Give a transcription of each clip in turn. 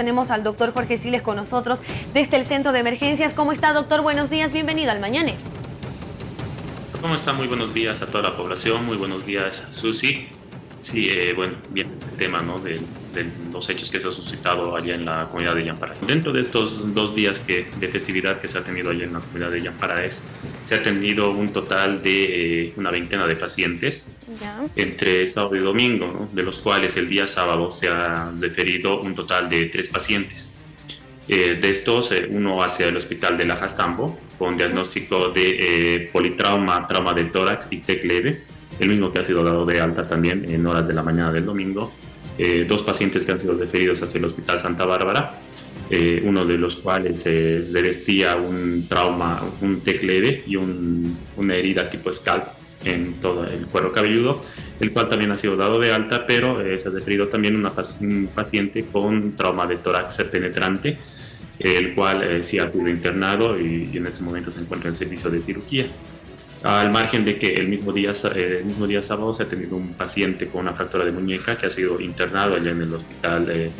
Tenemos al doctor Jorge Siles con nosotros desde el Centro de Emergencias. ¿Cómo está, doctor? Buenos días, bienvenido al Mañane. ¿Cómo está? Muy buenos días a toda la población, muy buenos días, Susi. Sí, eh, bueno, bien, este tema, ¿no? De, los hechos que se ha suscitado allá en la comunidad de Yampara. Dentro de estos dos días que, de festividad que se ha tenido allá en la comunidad de Yamparaes, se ha tenido un total de eh, una veintena de pacientes entre sábado y domingo, de los cuales el día sábado se ha referido un total de tres pacientes. Eh, de estos, eh, uno hacia el hospital de La Jastambo, con diagnóstico de eh, politrauma, trauma del tórax y TEC leve, el mismo que ha sido dado de alta también en horas de la mañana del domingo. Dos pacientes que han sido referidos hacia el hospital Santa Bárbara, uno de los cuales se revestía un trauma, un TEC leve y una herida tipo scalp en todo el cuero cabelludo, el cual también ha sido dado de alta, pero eh, se ha referido también una, un paciente con trauma de tórax penetrante, el cual eh, sí ha sido internado y, en este momento se encuentra en servicio de cirugía. Al margen de que el mismo día, eh, el mismo día sábado se ha tenido un paciente con una fractura de muñeca que ha sido internado allá en el hospital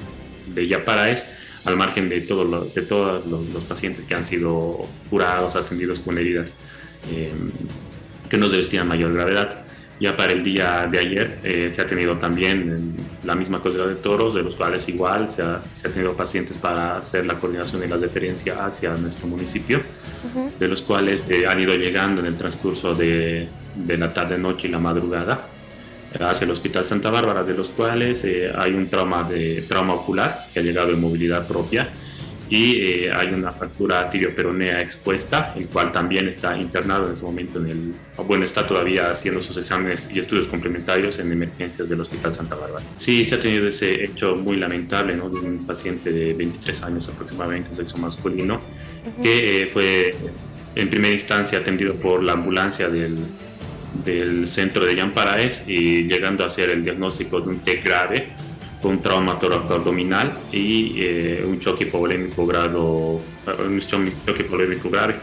de Yaparaes, al margen de, todo de todos los, pacientes que han sido curados, atendidos con heridas que no revestían mayor gravedad. Ya para el día de ayer eh, se ha tenido también la misma cantidad de toros, de los cuales igual se ha, se ha, tenido pacientes para hacer la coordinación y la deferencia hacia nuestro municipio, de los cuales eh, han ido llegando en el transcurso de, de la tarde-noche y la madrugada hacia el Hospital Santa Bárbara, de los cuales eh, hay un trauma, de, trauma ocular que ha llegado en movilidad propia y eh, hay una fractura tibioperitonea expuesta, el cual también está internado en ese momento en el, bueno, está todavía haciendo sus exámenes y estudios complementarios en emergencias del Hospital Santa Bárbara. Sí, se ha tenido ese hecho muy lamentable, ¿no? De un paciente de 23 años aproximadamente, sexo masculino, que eh, fue en primera instancia atendido por la ambulancia del, del centro de Yamparaes y llegando a hacer el diagnóstico de un TEC grave, con trauma abdominal y eh, un choque hipovolémico grado, un choque hipovolémico grave.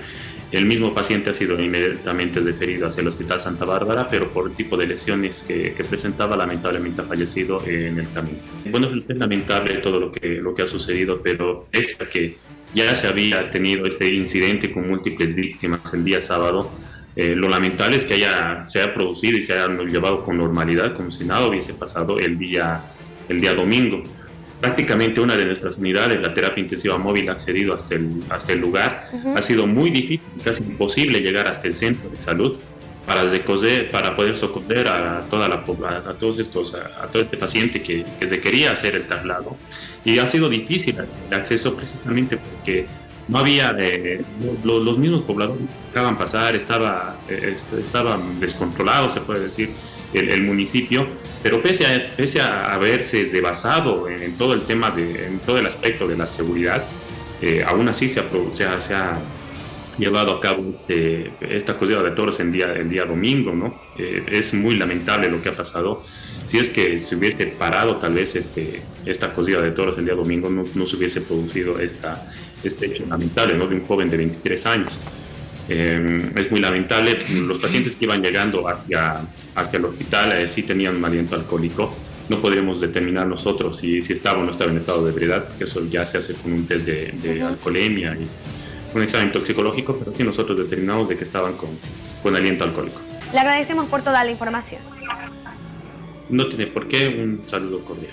El mismo paciente ha sido inmediatamente referido hacia el Hospital Santa Bárbara, pero por el tipo de lesiones que, presentaba, lamentablemente ha fallecido en el camino. Bueno, es lamentable todo lo que, lo que ha sucedido, pero es que ya se había tenido este incidente con múltiples víctimas el día sábado, eh, lo lamentable es que haya, se haya producido y se haya llevado con normalidad, como si nada hubiese pasado el día el día domingo. Prácticamente una de nuestras unidades, la terapia intensiva móvil, ha accedido hasta el, hasta el lugar. Ha sido muy difícil, casi imposible llegar hasta el centro de salud para, recoger, para poder socorrer a, toda la, a, todos estos, a, todo este paciente que, que, se quería hacer el traslado. Y ha sido difícil el acceso precisamente porque no había, eh, los mismos pobladores que acaban pasar, estaba, eh, estaban descontrolados, se puede decir el, municipio, pero pese a, pese a haberse rebasado en, todo el tema, de, en todo el aspecto de la seguridad, eh, aún así se ha, se ha, llevado a cabo este, esta corrida de toros en día, el día domingo, ¿no? Eh, es muy lamentable lo que ha pasado. Si es que se hubiese parado tal vez este, esta corrida de toros el día domingo, no, no se hubiese producido esta, este hecho lamentable, ¿no? De un joven de 23 años. Eh, es muy lamentable. Los pacientes que iban llegando hacia, hacia el hospital eh, sí tenían un aliento alcohólico. No podríamos determinar nosotros si, si estaba o no estaba en estado de ebriedad, porque eso ya se hace con un test de, de alcoholemia y un examen toxicológico, pero sí nosotros determinamos de que estaban con, con aliento alcohólico. Le agradecemos por toda la información. No tiene por qué, un saludo cordial.